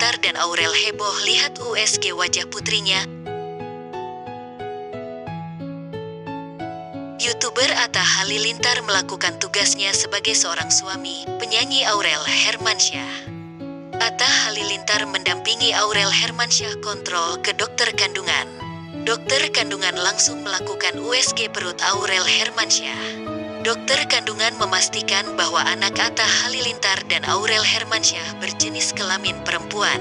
Halilintar dan Aurel heboh lihat USG wajah putrinya. YouTuber Atta Halilintar melakukan tugasnya sebagai seorang suami, penyanyi Aurel Hermansyah. Atta Halilintar mendampingi Aurel Hermansyah kontrol ke dokter kandungan. Dokter kandungan langsung melakukan USG perut Aurel Hermansyah. Dokter kandungan memastikan bahwa anak Atta Halilintar dan Aurel Hermansyah berjenis kelamin perempuan.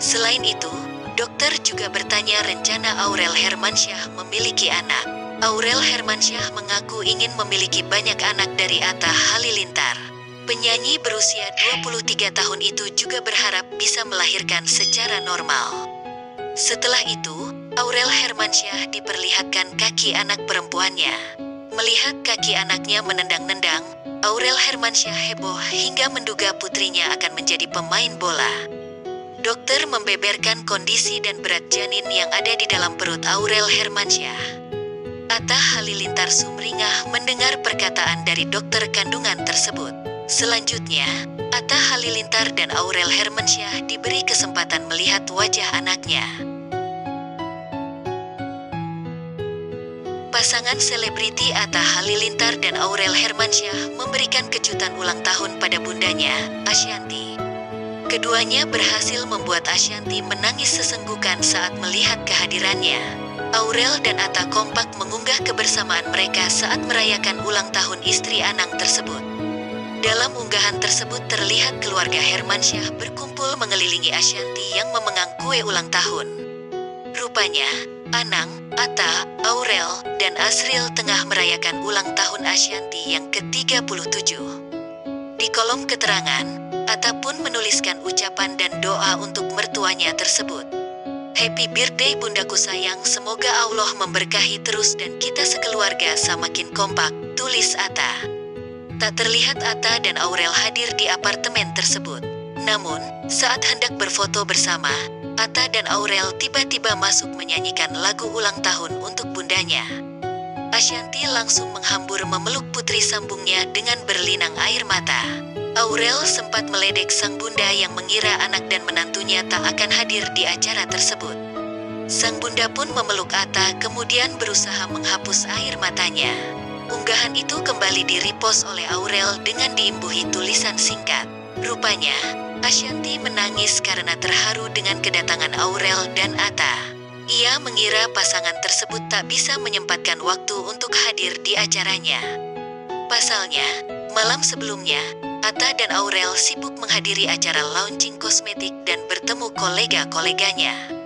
Selain itu, dokter juga bertanya rencana Aurel Hermansyah memiliki anak. Aurel Hermansyah mengaku ingin memiliki banyak anak dari Atta Halilintar. Penyanyi berusia 23 tahun itu juga berharap bisa melahirkan secara normal. Setelah itu, Aurel Hermansyah diperlihatkan kaki anak perempuannya. Melihat kaki anaknya menendang-nendang, Aurel Hermansyah heboh hingga menduga putrinya akan menjadi pemain bola. Dokter membeberkan kondisi dan berat janin yang ada di dalam perut Aurel Hermansyah. Atta Halilintar sumringah mendengar perkataan dari dokter kandungan tersebut. Selanjutnya, Atta Halilintar dan Aurel Hermansyah diberi kesempatan melihat wajah anaknya. Pasangan selebriti Atta Halilintar dan Aurel Hermansyah memberikan kejutan ulang tahun pada bundanya, Ashanti. Keduanya berhasil membuat Ashanti menangis sesenggukan saat melihat kehadirannya. Aurel dan Atta kompak mengunggah kebersamaan mereka saat merayakan ulang tahun istri Anang tersebut. Dalam unggahan tersebut terlihat keluarga Hermansyah berkumpul mengelilingi Ashanti yang memegang kue ulang tahun. Rupanya, Anang, Atta, Aurel, dan Asril tengah merayakan ulang tahun Asyanti yang ke-37. Di kolom keterangan, Atta pun menuliskan ucapan dan doa untuk mertuanya tersebut. Happy birthday bundaku sayang, semoga Allah memberkahi terus dan kita sekeluarga semakin kompak, tulis Atta. Tak terlihat Atta dan Aurel hadir di apartemen tersebut. Namun, saat hendak berfoto bersama, Atta dan Aurel tiba-tiba masuk menyanyikan lagu ulang tahun untuk bundanya. Ashanti langsung menghambur memeluk putri sambungnya dengan berlinang air mata. Aurel sempat meledek sang bunda yang mengira anak dan menantunya tak akan hadir di acara tersebut. Sang bunda pun memeluk Atta kemudian berusaha menghapus air matanya. Unggahan itu kembali direpost oleh Aurel dengan diimbuhi tulisan singkat. Rupanya, Ashanti menangis karena terharu dengan kedatangan Aurel dan Atta. Ia mengira pasangan tersebut tak bisa menyempatkan waktu untuk hadir di acaranya. Pasalnya, malam sebelumnya, Atta dan Aurel sibuk menghadiri acara launching kosmetik dan bertemu kolega-koleganya.